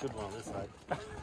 Good one on this side.